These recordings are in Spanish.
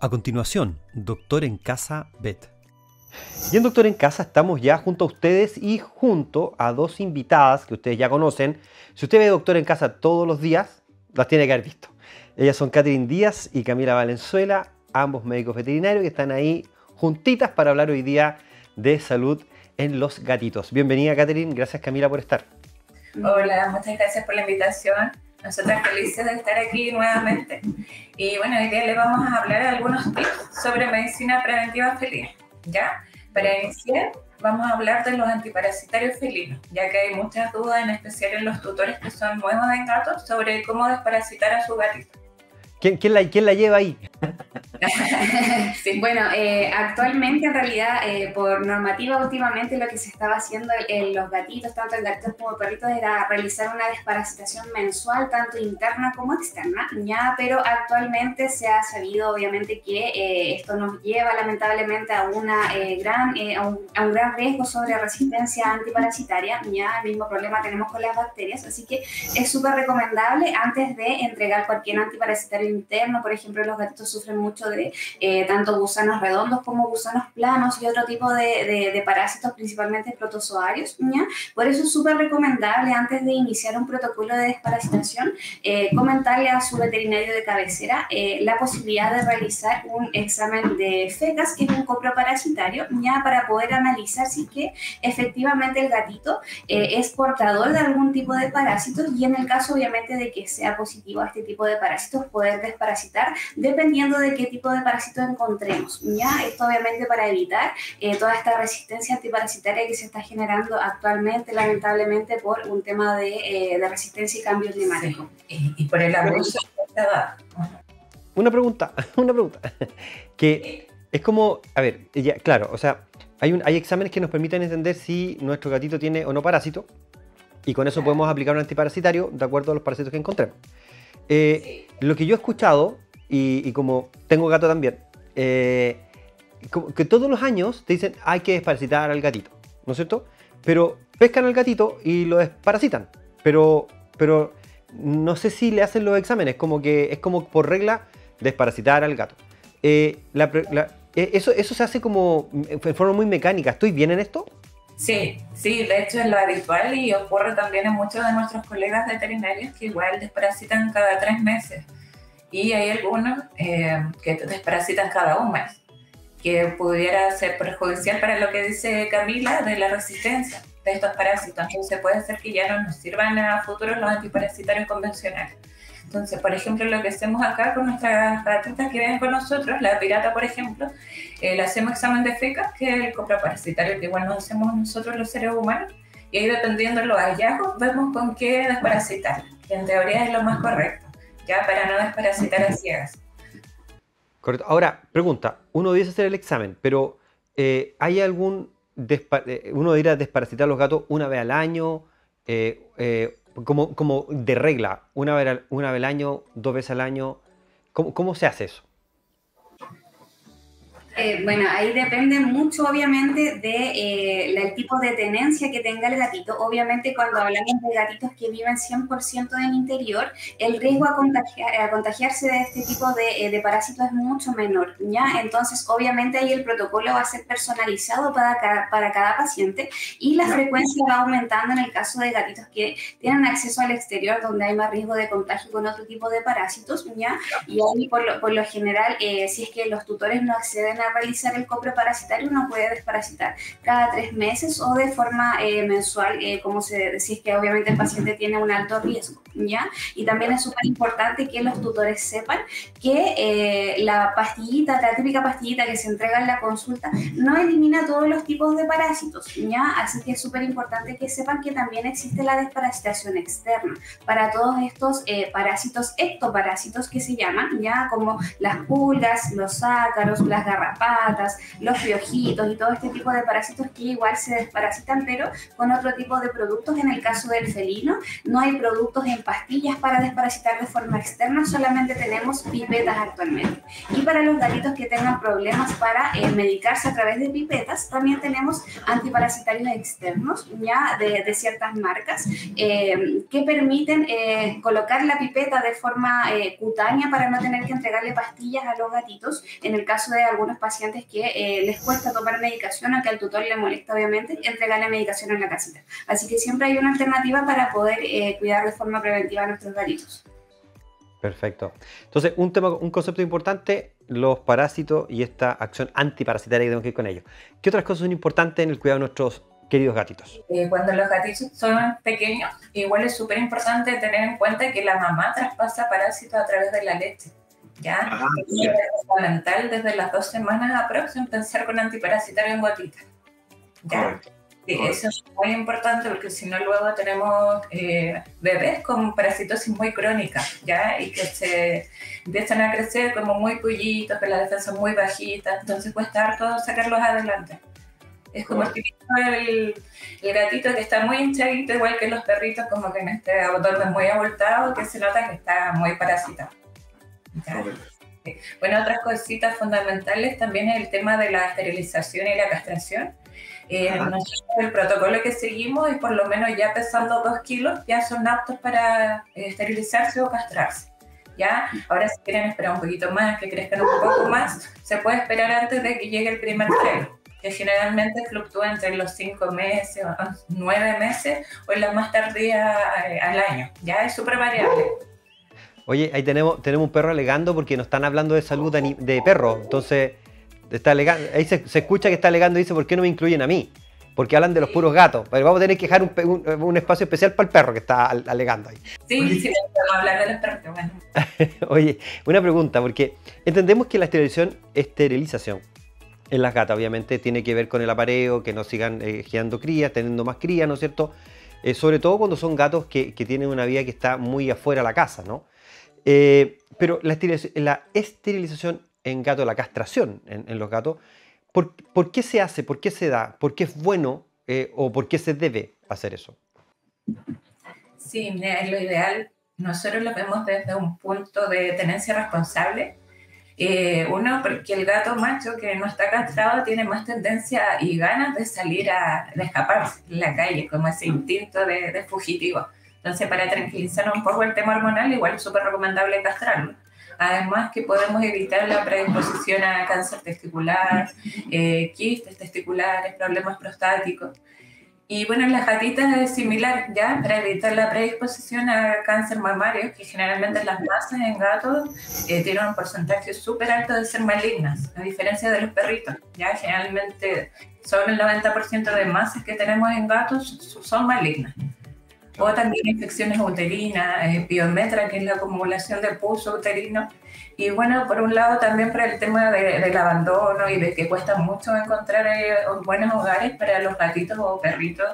A continuación, Doctor en Casa Bet. Y en Doctor en Casa estamos ya junto a ustedes y junto a dos invitadas que ustedes ya conocen. Si usted ve Doctor en Casa todos los días, las tiene que haber visto. Ellas son Catherine Díaz y Camila Valenzuela, ambos médicos veterinarios que están ahí juntitas para hablar hoy día de salud en los gatitos. Bienvenida Catherine, gracias Camila por estar. Hola, muchas gracias por la invitación. Nosotras felices de estar aquí nuevamente. Y bueno, hoy día le vamos a hablar de algunos tips sobre medicina preventiva felina. ¿Ya? Para iniciar, vamos a hablar de los antiparasitarios felinos, ya que hay muchas dudas, en especial en los tutores que son nuevos en gatos, sobre cómo desparasitar a su gatito. ¿Quién, la, lleva ahí? Bueno, eh, actualmente en realidad eh, por normativa últimamente lo que se estaba haciendo en los gatitos, tanto en gatitos como perritos, era realizar una desparasitación mensual, tanto interna como externa, ya, pero actualmente se ha sabido obviamente que eh, esto nos lleva lamentablemente a, una, gran, a un, a, un, gran riesgo sobre resistencia antiparasitaria, ya el mismo problema tenemos con las bacterias, así que es súper recomendable antes de entregar cualquier antiparasitario interno, por ejemplo los gatitos sufren mucho de eh, tanto gusanos redondos como gusanos planos y otro tipo de, de, parásitos, principalmente protozoarios. ¿ya? Por eso es súper recomendable antes de iniciar un protocolo de desparasitación, eh, comentarle a su veterinario de cabecera eh, la posibilidad de realizar un examen de fecas, que es un coproparasitario, ya para poder analizar si que efectivamente el gatito es portador de algún tipo de parásitos y en el caso obviamente de que sea positivo a este tipo de parásitos, poder desparasitar dependiendo de qué tipo de parásito encontremos. ¿ya? Esto obviamente para evitar eh, toda esta resistencia antiparasitaria que se está generando actualmente, lamentablemente, por un tema de, eh, de resistencia y cambio climático. Y, por el abuso de edad. Una pregunta, una pregunta. Que es como, a ver, ya, claro, o sea, hay, un, hay exámenes que nos permiten entender si nuestro gatito tiene o no parásito y con eso podemos aplicar un antiparasitario de acuerdo a los parásitos que encontremos. Eh, lo que yo he escuchado y, como tengo gato también, eh, que todos los años te dicen hay que desparasitar al gatito, ¿no es cierto? Pero pescan al gatito y lo desparasitan, pero, pero no sé si le hacen los exámenes, como que es como por regla desparasitar al gato. Eh, eh, eso, eso se hace como en forma muy mecánica. ¿Estoy bien en esto? Sí, sí, de hecho es lo habitual y ocurre también en muchos de nuestros colegas veterinarios que igual desparasitan cada tres meses y hay algunos eh, que desparasitan cada un mes, que pudiera ser perjudicial para lo que dice Camila de la resistencia de estos parásitos. Entonces puede ser que ya no nos sirvan a futuro los antiparasitarios convencionales. Entonces, por ejemplo, lo que hacemos acá con nuestras gatitas que vienen con nosotros, la pirata, por ejemplo, eh, le hacemos examen de fecas, que es el coproparasitario que igual nos hacemos nosotros los seres humanos, y ahí dependiendo de los hallazgos, vemos con qué desparasitar, que en teoría es lo más correcto ya para no desparasitar a ciegas. Correcto. Ahora, pregunta, uno debe hacer el examen, pero eh, ¿hay algún, eh, uno debería desparasitar los gatos una vez al año, como, como, de regla, una vez, al año, dos veces al año? ¿Cómo, cómo se hace eso? Eh, bueno, ahí depende mucho, obviamente, del de, eh, tipo de tenencia que tenga el gatito. Obviamente, cuando hablamos de gatitos que viven 100% en interior, el riesgo a, a, contagiarse de este tipo de, eh, de, parásitos es mucho menor, ¿ya? Entonces, obviamente, ahí el protocolo va a ser personalizado para cada, para cada paciente y la frecuencia va aumentando en el caso de gatitos que tienen acceso al exterior, donde hay más riesgo de contagio con otro tipo de parásitos, ¿ya? Y ahí, por lo, por lo general, si es que los tutores no acceden a realizar el coproparasitario, uno puede desparasitar cada tres meses o de forma eh, mensual, eh, como se decís que obviamente el paciente tiene un alto riesgo, ¿ya? Y también es súper importante que los tutores sepan que eh, la pastillita, la típica pastillita que se entrega en la consulta, no elimina todos los tipos de parásitos, ¿ya? Así que es súper importante que sepan que también existe la desparasitación externa para todos estos parásitos ectoparásitos que se llaman, ¿ya? Como las pulgas, los ácaros, las garrapatas, los piojitos y todo este tipo de parásitos que igual se desparasitan, pero con otro tipo de productos. En el caso del felino, no hay productos en pastillas para desparasitar de forma externa, solamente tenemos pipetas actualmente. Y para los gatitos que tengan problemas para eh, medicarse a través de pipetas, también tenemos antiparasitarios externos, ya de, ciertas marcas, eh, que permiten eh, colocar la pipeta de forma cutánea para no tener que entregarle pastillas a los gatitos, en el caso de algunos pacientes que les cuesta tomar medicación, aunque al tutor le molesta obviamente, entregarle medicación en la casita. Así que siempre hay una alternativa para poder cuidar de forma preventiva a nuestros gatitos. Perfecto. Entonces, un tema, un concepto importante, los parásitos y esta acción antiparasitaria que tenemos que ir con ellos. ¿Qué otras cosas son importantes en el cuidado de nuestros queridos gatitos? Eh, cuando los gatitos son pequeños, igual es súper importante tener en cuenta que la mamá traspasa parásitos a través de la leche. ¿ya? Ah, es fundamental desde las dos semanas aproximadamente pensar con antiparasitario en gotitas. ¿ya? Sí, eso es muy importante porque si no luego tenemos eh, bebés con parasitosis muy crónica, ¿ya? Y que se empiezan a crecer como muy pollitos, que la defensa es muy bajita, entonces cuesta harto sacarlos adelante. Es como el, el, gatito que está muy hinchadito, igual que los perritos, como que en este abdomen muy abultado, que se nota que está muy parasitado. Bueno, otras cositas fundamentales también es el tema de la esterilización y la castración eh, el protocolo que seguimos y por lo menos ya pesando dos kilos ya son aptos para eh, esterilizarse o castrarse. ¿ya? Ahora si quieren esperar un poquito más, que crezcan un poco más, se puede esperar antes de que llegue el primer celo, que generalmente fluctúa entre los cinco meses o nueve meses o en la más tardía eh, al año. Ya es súper variable. Oye, ahí tenemos, tenemos un perro alegando porque nos están hablando de salud de, de perro. Entonces, Está alegando, ahí se, escucha que está alegando y dice, ¿por qué no me incluyen a mí? Porque hablan de los puros gatos. Pero vamos a tener que dejar un, espacio especial para el perro que está alegando ahí. Sí, sí, vamos a hablar de los perros, bueno. Oye, una pregunta, porque entendemos que la esterilización, esterilización en las gatas, obviamente, tiene que ver con el apareo, que no sigan eh, girando crías, teniendo más crías, ¿no es cierto? Eh, sobre todo cuando son gatos que, tienen una vida que está muy afuera de la casa, ¿no? Eh, pero la la esterilización en gato, la castración en, los gatos. ¿Por, qué se hace? ¿Por qué se da? ¿Por qué es bueno eh, o por qué se debe hacer eso? Sí, es lo ideal. Nosotros lo vemos desde un punto de tenencia responsable. Eh, uno, porque el gato macho que no está castrado tiene más tendencia y ganas de salir a de escaparse en la calle, como ese instinto de, de fugitivo. Entonces, para tranquilizar un poco el tema hormonal, igual es súper recomendable castrarlo. Además que podemos evitar la predisposición a cáncer testicular, eh, quistes testiculares, problemas prostáticos. Y bueno, en las gatitas es similar, ¿ya? Para evitar la predisposición a cáncer mamario, que generalmente las masas en gatos eh, tienen un porcentaje súper alto de ser malignas, a diferencia de los perritos, ¿ya? Generalmente solo el 90% de masas que tenemos en gatos son malignas o también infecciones uterinas, eh, biometra, que es la acumulación de pus uterino. Y bueno, por un lado también para el tema del abandono y de que cuesta mucho encontrar eh, buenos hogares para los gatitos o perritos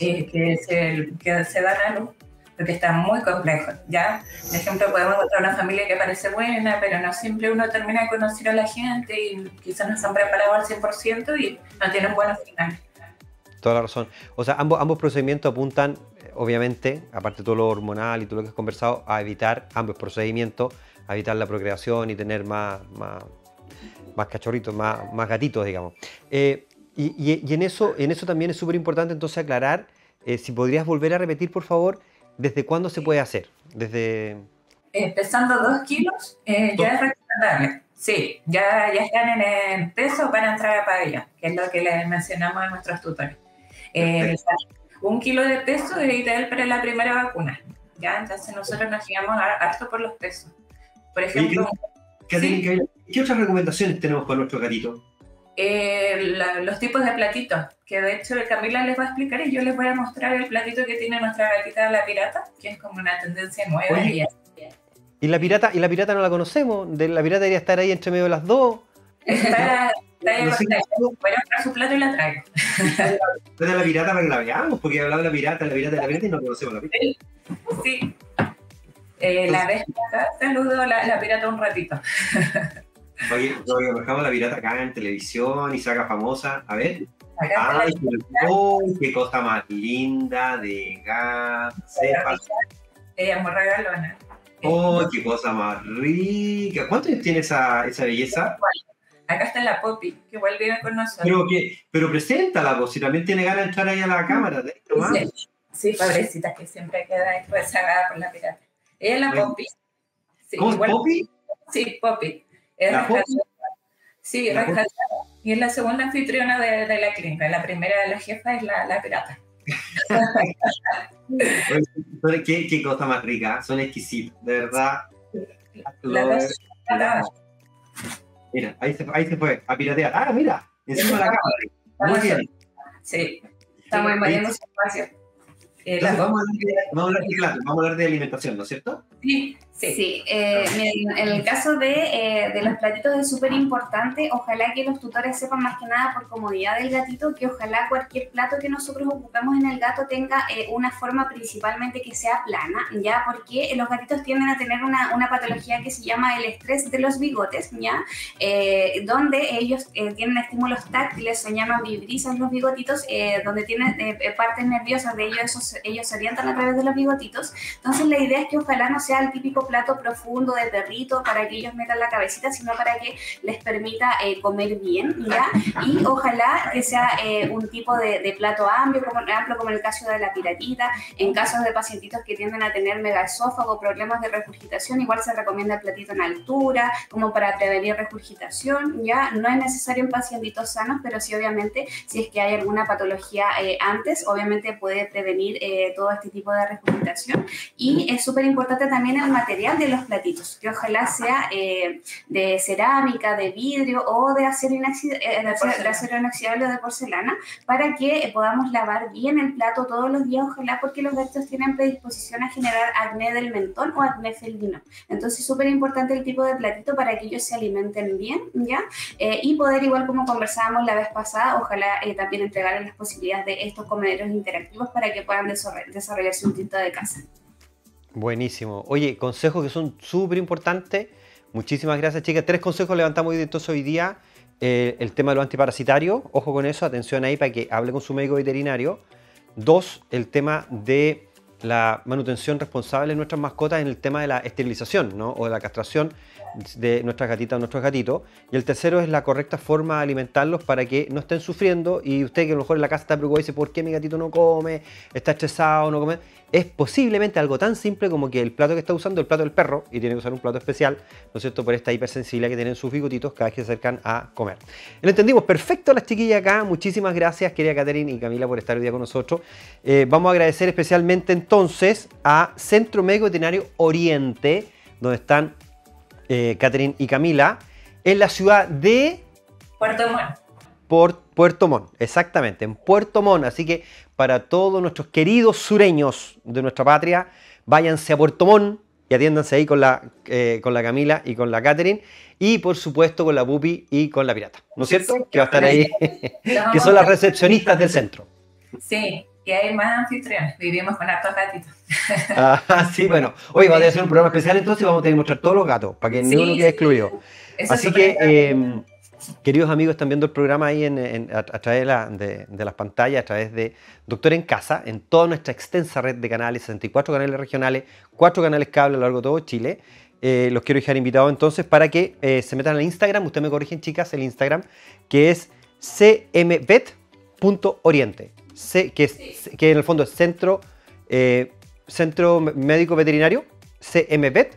eh, que, se, que se dan a luz, porque está muy complejo, ¿ya? Por ejemplo, podemos encontrar una familia que parece buena, pero no siempre uno termina de conocer a la gente y quizás no están preparados al 100% y no tienen buenos finales. Toda la razón. O sea, ambos, ambos procedimientos apuntan obviamente, aparte de todo lo hormonal y todo lo que has conversado, a evitar ambos procedimientos, a evitar la procreación y tener más, más, más cachorritos, más, más gatitos, digamos. Eh, y, en, eso, en eso también es súper importante entonces aclarar, eh, si podrías volver a repetir, por favor, desde cuándo se puede hacer. Desde... Empezando dos kilos, eh, ya es recomendable. Sí, ya, ya están en el peso para entrar a pabellón, que es lo que les mencionamos a nuestros tutores un kilo de peso es ideal para la primera vacuna. ¿ya? Entonces nosotros nos guiamos harto por los pesos. Por ejemplo... ¿qué, otras recomendaciones tenemos con nuestro gatito? Eh, los tipos de platitos, que de hecho Camila les va a explicar y yo les voy a mostrar el platito que tiene nuestra gatita la pirata, que es como una tendencia nueva. Y, la pirata, y la pirata no la conocemos, de la pirata debería estar ahí entre medio de las dos. Está, Voy a buscar su plato y la traigo. de la pirata para que la veamos, porque he hablado de la pirata, la pirata de la pirata y no conocemos la pirata. Sí. Eh, la vez acá, saludo a la, la pirata un ratito. Oye, oye, dejamos la pirata acá en televisión y saca famosa. A ver. Ay, qué, qué cosa más linda de gas. Ella es muy regalona. ¡Oh, qué cosa más rica! ¿Cuántos años tiene esa, esa belleza? Acá está la Poppy, que igual vive con nosotros. Pero, que, pero preséntala, vos, si también tiene ganas de entrar ahí a la cámara. Sí, sí, pobrecita, que siempre queda después sagada por la pirata. Ella es la Poppy. Sí, ¿Cómo es Poppy? Sí, Poppy. Es ¿La Poppy? Sí, rescatada. Y es la segunda anfitriona de, de, la clínica. La primera de la jefa es la, la pirata. ¿Qué, qué cosa más rica, son exquisitos, de verdad. La, la, la, Mira, ahí se, ahí se fue, a piratear. Ah, mira, encima de la cámara. Muy bien. Sí, estamos invadiendo su espacio. Eh, Entonces, vamos, a hablar de, claro, vamos a hablar de alimentación, ¿no es cierto? Sí, sí. sí. Eh, en el caso de, eh, de los platitos es súper importante. Ojalá que los tutores sepan más que nada por comodidad del gatito que ojalá cualquier plato que nosotros ocupemos en el gato tenga eh, una forma principalmente que sea plana, ¿ya? Porque los gatitos tienden a tener una, una patología que se llama el estrés de los bigotes, ¿ya? Eh, donde ellos eh, tienen estímulos táctiles, se llaman vibrisas los bigotitos, eh, donde tienen partes nerviosas de ellos, esos, ellos se orientan a través de los bigotitos. Entonces la idea es que ojalá no sea el típico plato profundo de perrito para que ellos metan la cabecita, sino para que les permita eh, comer bien, ¿ya? Y ojalá que sea eh, un tipo de, de, plato amplio como, amplio, como en el caso de la piratita. En casos de pacientitos que tienden a tener megaesófago, problemas de regurgitación, igual se recomienda el platito en altura, como para prevenir regurgitación, ¿ya? No es necesario en pacientitos sanos, pero sí, obviamente, si es que hay alguna patología eh, antes, obviamente puede prevenir eh, todo este tipo de regurgitación. Y es súper importante también el material de los platitos, que ojalá sea eh, de cerámica, de vidrio o de acero, de acero inoxidable o de porcelana, para que podamos lavar bien el plato todos los días, ojalá, porque los gatos tienen predisposición a generar acné del mentón o acné felino. Entonces, súper importante el tipo de platito para que ellos se alimenten bien, ¿ya? Eh, y poder, igual como conversábamos la vez pasada, ojalá eh, también entregarles las posibilidades de estos comederos interactivos para que puedan desarrollar, desarrollarse un tinto de casa. Buenísimo. Oye, consejos que son súper importantes. Muchísimas gracias, chicas. Tres consejos levantamos hoy, entonces hoy día. Eh, el tema de los antiparasitarios, ojo con eso, atención ahí para que hable con su médico veterinario. Dos, el tema de la manutención responsable de nuestras mascotas en el tema de la esterilización ¿no? o de la castración de nuestras gatitas o nuestros gatitos. Y el tercero es la correcta forma de alimentarlos para que no estén sufriendo y usted que a lo mejor en la casa está preocupado y dice, ¿por qué mi gatito no come? ¿Está estresado? ¿No come? Es posiblemente algo tan simple como que el plato que está usando, el plato del perro, y tiene que usar un plato especial, ¿no es cierto? Por esta hipersensibilidad que tienen sus bigotitos cada vez que se acercan a comer. Lo entendimos perfecto las chiquillas acá. Muchísimas gracias, querida Catherine y Camila, por estar hoy día con nosotros. Eh, vamos a agradecer especialmente entonces a Centro Médico Veterinario Oriente, donde están eh, Catherine y Camila, en la ciudad de Puerto Montt. Por Puerto Montt, exactamente, en Puerto Montt. Así que para todos nuestros queridos sureños de nuestra patria, váyanse a Puerto Montt y atiéndanse ahí con la, eh, con la Camila y con la Catherine. Y por supuesto con la Pupi y con la Pirata, ¿no es cierto? Que va a estar ahí, que son las recepcionistas del centro. Sí, y hay más anfitriones, vivimos con hartos gatitos. Ah, sí, bueno. Hoy va a ser un programa especial, entonces vamos a tener que mostrar todos los gatos, para que sí, ninguno quede excluido. Así que, eh, queridos amigos, están viendo el programa ahí en, en, a, a, través de, la, de, de, las pantallas, a través de Doctor en Casa, en toda nuestra extensa red de canales, 64 canales regionales, 4 canales cable a lo largo de todo Chile. Eh, los quiero dejar invitados entonces para que eh, se metan al Instagram, ustedes me corrigen chicas, el Instagram, que es cmvet.oriente, C, que, es, que en el fondo es Centro, eh, Centro Médico Veterinario, cmvet.oriente.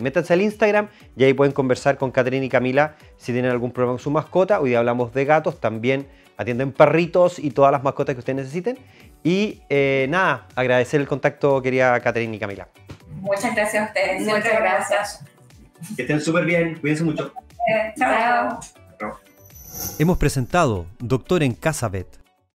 Métanse al Instagram y ahí pueden conversar con Caterina y Camila si tienen algún problema con su mascota. Hoy día hablamos de gatos, también atienden perritos y todas las mascotas que ustedes necesiten. Y eh, nada, agradecer el contacto, querida Caterina y Camila. Muchas gracias a ustedes. Muchas gracias. Que estén súper bien. Cuídense mucho. Eh, chao. Hemos presentado Doctor en Casa Vet